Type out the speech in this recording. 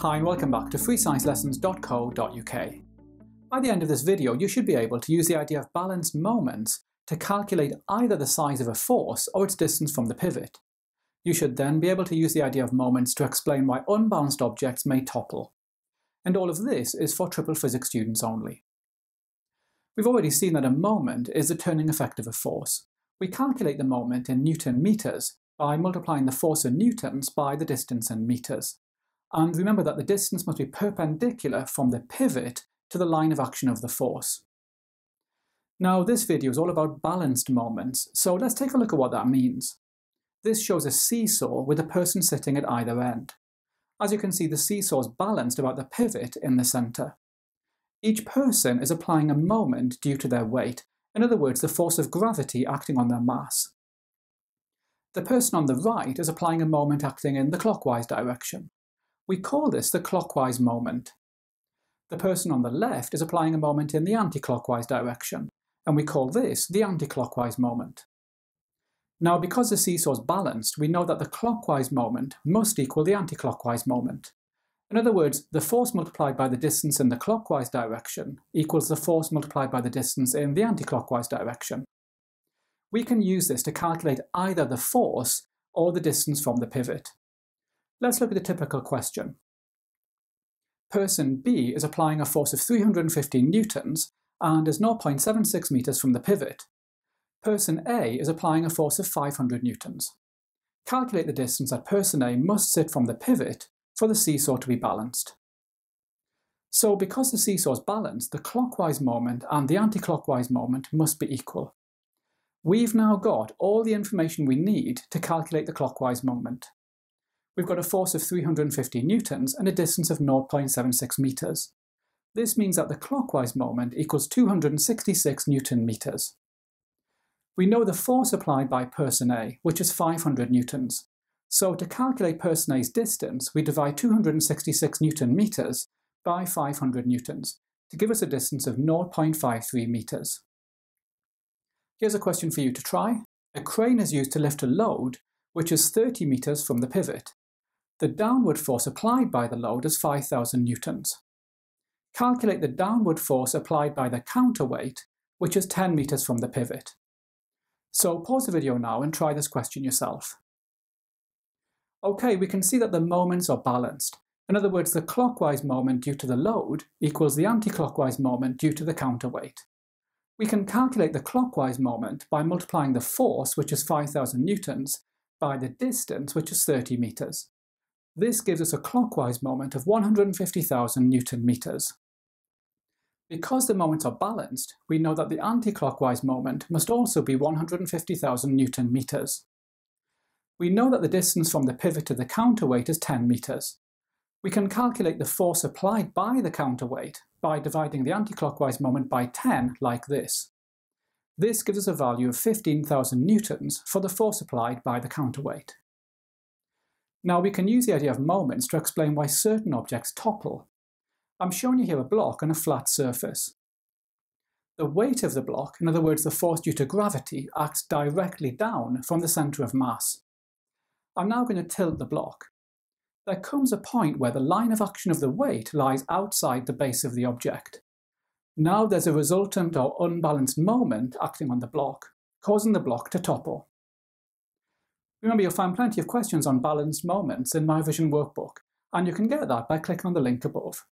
Hi and welcome back to freesciencelessons.co.uk. By the end of this video, you should be able to use the idea of balanced moments to calculate either the size of a force or its distance from the pivot. You should then be able to use the idea of moments to explain why unbalanced objects may topple. And all of this is for triple physics students only. We've already seen that a moment is the turning effect of a force. We calculate the moment in Newton meters by multiplying the force in newtons by the distance in meters. And remember that the distance must be perpendicular from the pivot to the line of action of the force. Now this video is all about balanced moments, so let's take a look at what that means. This shows a seesaw with a person sitting at either end. As you can see, the seesaw is balanced about the pivot in the centre. Each person is applying a moment due to their weight, in other words, the force of gravity acting on their mass. The person on the right is applying a moment acting in the clockwise direction. We call this the clockwise moment. The person on the left is applying a moment in the anti-clockwise direction, and we call this the anti-clockwise moment. Now, because the seesaw is balanced, we know that the clockwise moment must equal the anti-clockwise moment. In other words, the force multiplied by the distance in the clockwise direction equals the force multiplied by the distance in the anti-clockwise direction. We can use this to calculate either the force or the distance from the pivot. Let's look at a typical question. Person B is applying a force of 350 newtons and is 0.76 meters from the pivot. Person A is applying a force of 500 newtons. Calculate the distance that person A must sit from the pivot for the seesaw to be balanced. So because the seesaw is balanced, the clockwise moment and the anti-clockwise moment must be equal. We've now got all the information we need to calculate the clockwise moment we've got a force of 350 newtons and a distance of 0.76 meters. This means that the clockwise moment equals 266 newton meters. We know the force applied by person A, which is 500 newtons. So to calculate person A's distance, we divide 266 newton meters by 500 newtons to give us a distance of 0.53 meters. Here's a question for you to try. A crane is used to lift a load which is 30 meters from the pivot. The downward force applied by the load is 5,000 newtons. Calculate the downward force applied by the counterweight, which is 10 meters from the pivot. So pause the video now and try this question yourself. Okay, we can see that the moments are balanced. In other words, the clockwise moment due to the load equals the anti-clockwise moment due to the counterweight. We can calculate the clockwise moment by multiplying the force, which is 5,000 newtons, by the distance, which is 30 meters. This gives us a clockwise moment of 150,000 newton meters. Because the moments are balanced, we know that the anti-clockwise moment must also be 150,000 newton meters. We know that the distance from the pivot to the counterweight is 10 meters. We can calculate the force applied by the counterweight by dividing the anti-clockwise moment by 10 like this. This gives us a value of 15,000 newtons for the force applied by the counterweight. Now we can use the idea of moments to explain why certain objects topple. I'm showing you here a block on a flat surface. The weight of the block, in other words the force due to gravity, acts directly down from the centre of mass. I'm now going to tilt the block. There comes a point where the line of action of the weight lies outside the base of the object. Now there's a resultant or unbalanced moment acting on the block, causing the block to topple. Remember, you'll find plenty of questions on balanced moments in my Vision workbook, and you can get that by clicking on the link above.